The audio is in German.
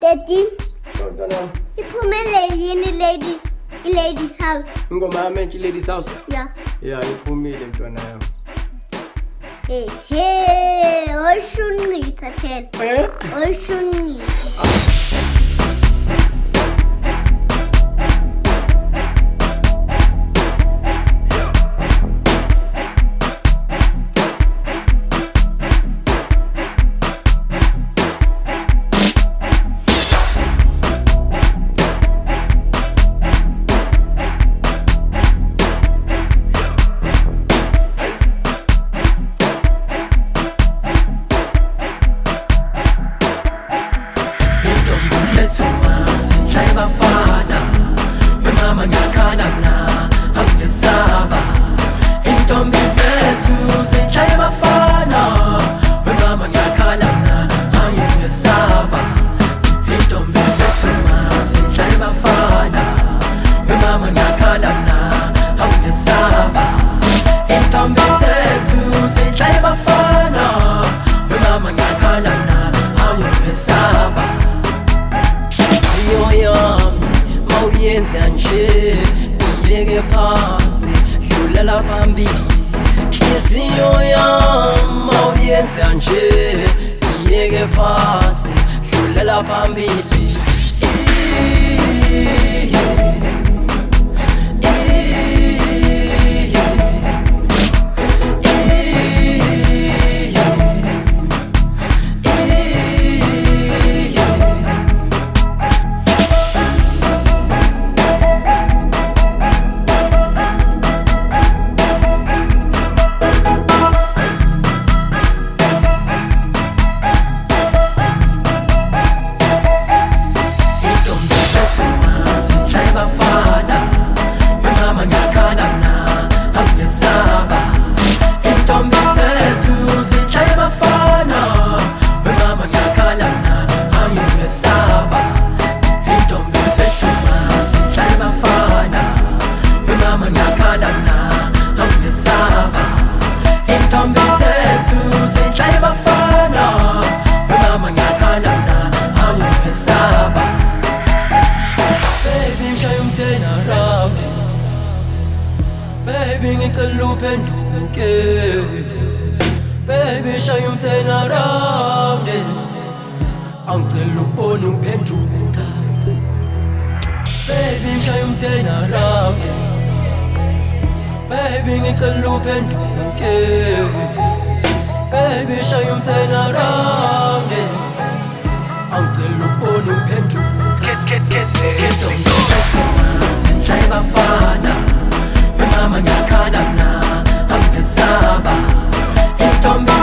Daddy. Mntwana. Iphume yini the ladies house. Ingoma yami enhle ladies house. Yeah. Yeah, iphumile mntwana yami. Hey, hey, oshunqitha phela. Eh? Oshunqitha. Ebafana wemama ngiyakhala mna angesaba intombi yenza nje uyeke phansi dlula laphambili hliziyo yama uyenza nje uyeke phansi dlula laphambili Baby ngiqela uphenduke Baby shaya umthena around Angicela ubone uphenduka Baby shaya umthena around Baby ngiqela uphenduke Baby shaya umthena around Angicela ubone uphenduke Get get get get get get get get get get get get amanyakala na ayesaba etombe.